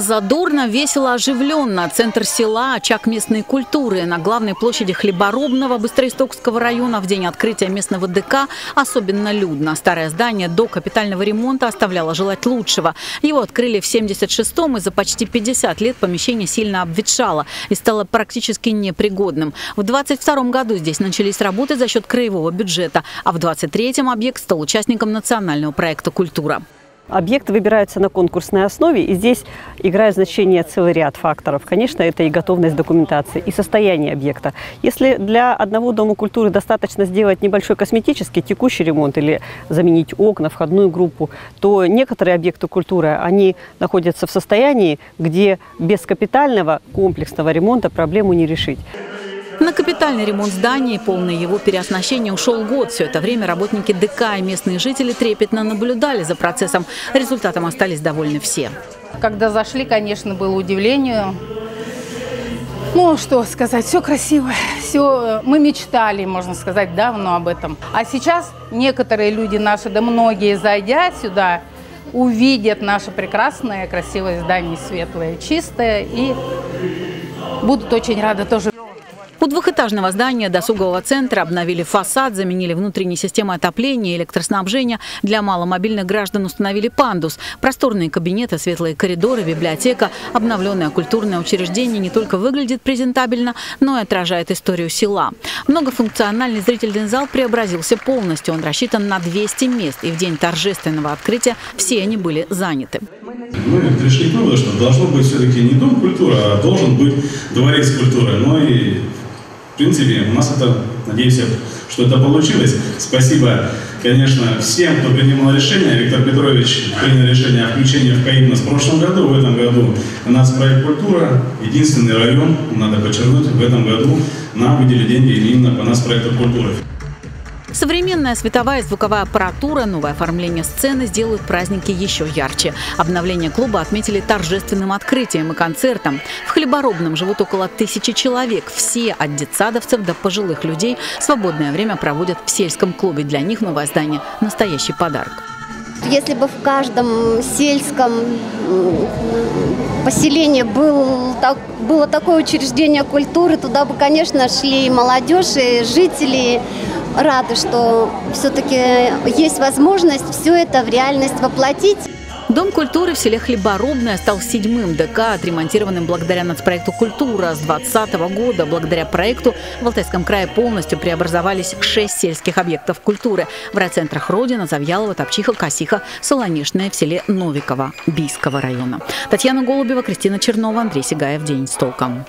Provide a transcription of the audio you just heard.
Задорно, весело, оживленно. Центр села – очаг местной культуры. На главной площади Хлеборобного Быстроистокского района в день открытия местного ДК особенно людно. Старое здание до капитального ремонта оставляло желать лучшего. Его открыли в 76-м, и за почти 50 лет помещение сильно обветшало и стало практически непригодным. В 22 году здесь начались работы за счет краевого бюджета, а в 23-м объект стал участником национального проекта «Культура». Объекты выбираются на конкурсной основе, и здесь играет значение целый ряд факторов. Конечно, это и готовность документации, и состояние объекта. Если для одного дома культуры достаточно сделать небольшой косметический текущий ремонт или заменить окна, входную группу, то некоторые объекты культуры, они находятся в состоянии, где без капитального комплексного ремонта проблему не решить. На капитальный ремонт здания и полное его переоснащение ушел год. Все это время работники ДК и местные жители трепетно наблюдали за процессом. Результатом остались довольны все. Когда зашли, конечно, было удивление. Ну, что сказать, все красиво, все, мы мечтали, можно сказать, давно об этом. А сейчас некоторые люди наши, да многие, зайдя сюда, увидят наше прекрасное, красивое здание, светлое, чистое, и будут очень рады тоже. У двухэтажного здания досугового центра обновили фасад, заменили внутренние системы отопления и электроснабжения. Для маломобильных граждан установили пандус. Просторные кабинеты, светлые коридоры, библиотека. Обновленное культурное учреждение не только выглядит презентабельно, но и отражает историю села. Многофункциональный зрительный зал преобразился полностью. Он рассчитан на 200 мест. И в день торжественного открытия все они были заняты. Мы пришли к выводу, что должно быть все-таки не дом культуры, а должен быть дворец культуры. Но и в принципе, у нас это, надеюсь, что это получилось. Спасибо, конечно, всем, кто принимал решение. Виктор Петрович принял решение о включении в КАИП в прошлом году. В этом году у нас проект «Культура». Единственный район, надо подчеркнуть, в этом году нам выделили деньги именно по нас проекту «Культуры». Современная световая и звуковая аппаратура, новое оформление сцены сделают праздники еще ярче. Обновление клуба отметили торжественным открытием и концертом. В Хлеборобном живут около тысячи человек. Все, от детсадовцев до пожилых людей, свободное время проводят в сельском клубе. Для них новое здание – настоящий подарок. Если бы в каждом сельском поселении был, так, было такое учреждение культуры, туда бы, конечно, шли и молодежь, и жители, рады, что все-таки есть возможность все это в реальность воплотить. Дом культуры в селе Хлеборобное стал седьмым ДК, отремонтированным благодаря нацпроекту «Культура» с 2020 года. Благодаря проекту в Алтайском крае полностью преобразовались шесть сельских объектов культуры. В райцентрах Родина, Завьялова, Топчиха, Косиха, Солонешная в селе Новикова Бийского района. Татьяна Голубева, Кристина Чернова, Андрей Сигаев. День с толком.